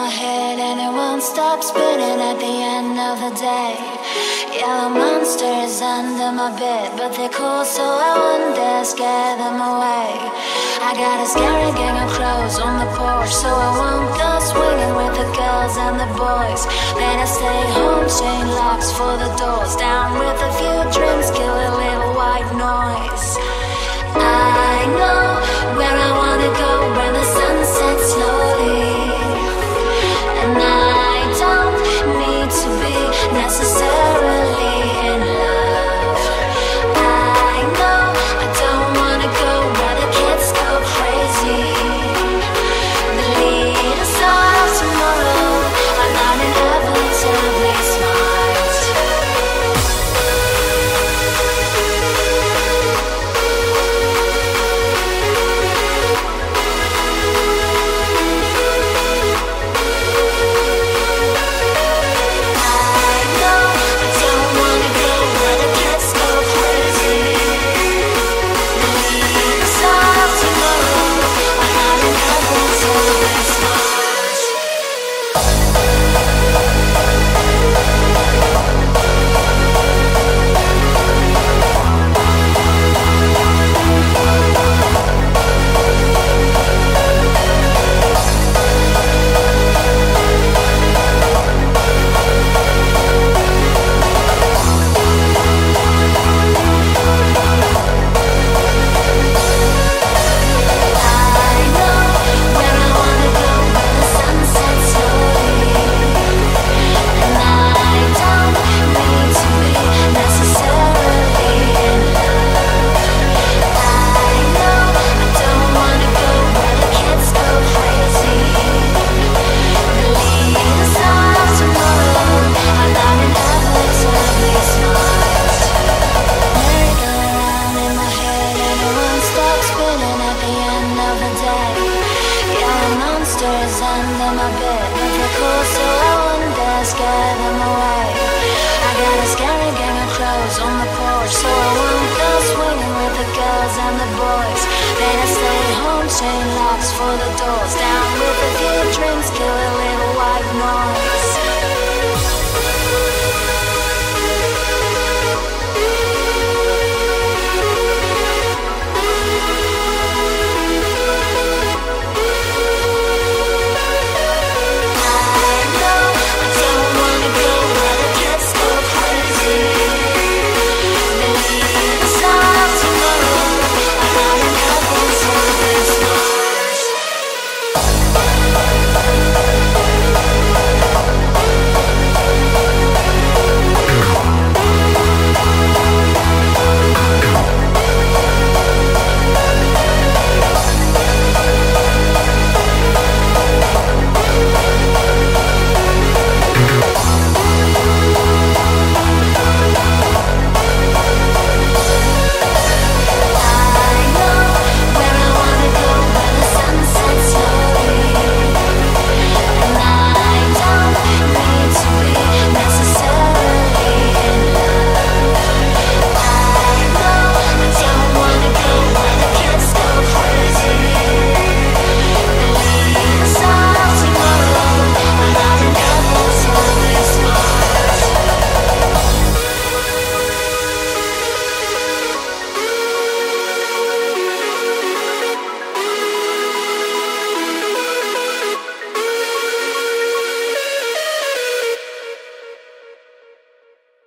my head and it won't stop spinning at the end of the day. Yellow monsters under my bed, but they're cool, so I wouldn't dare scare them away. I got a scary gang of crows on the porch, so I won't go swinging with the girls and the boys. Better stay home, chain locks for the doors, down with a few drinks, kill a little white noise. Under my bed, but they're cool, so I wouldn't scare them away. I got a scary gang of crows on the porch, so I won't go swinging with the girls and the boys. Better stay home, chain locks for the doors, down with a few drinks, kill.